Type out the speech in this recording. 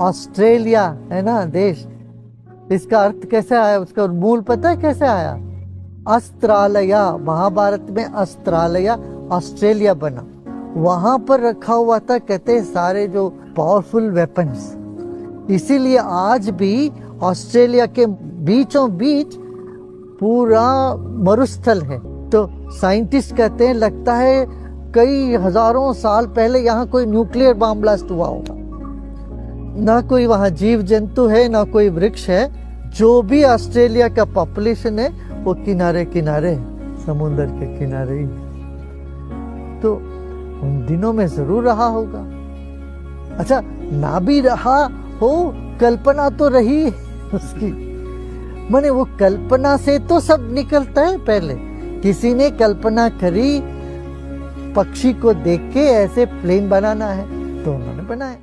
Australia, है ना, देश। इसका अर्थ कैसे आया? उसका मूल पता है कैसे आया? अस्त्रालया, महाभारत में अस्त्रालया, ऑस्ट्रेलिया बना। वहाँ पर रखा हुआ था, कहते सारे जो पावरफुल वेपन्स इसीलिए आज भी ऑस्ट्रेलिया के बीचों बीच पूरा मरुस्थल है। तो साइंटिस्ट कहते हैं, लगता है कई हज़ारों साल पहले यहाँ कोई न्यूक्लियर बॉम्ब ब्लास्ट हुआ होगा। ना कोई वहाँ जीव जंतु है, ना कोई वृक्ष है, जो भी ऑस्ट्रेलिया का पॉपुलेशन है, वो किनारे किनारे समुद्र के किनारे ही तो उन दिनों में ज़रूर रहा होगा। अच्छा ना भी रहा हो, कल्पना तो रही उसकी। मैंने वो कल्पना से तो सब निकलता है पहले। किसी ने कल्पना करी, पक्षी को देख के ऐसे प्लेन बनाना है तो उन्होंने बनाया।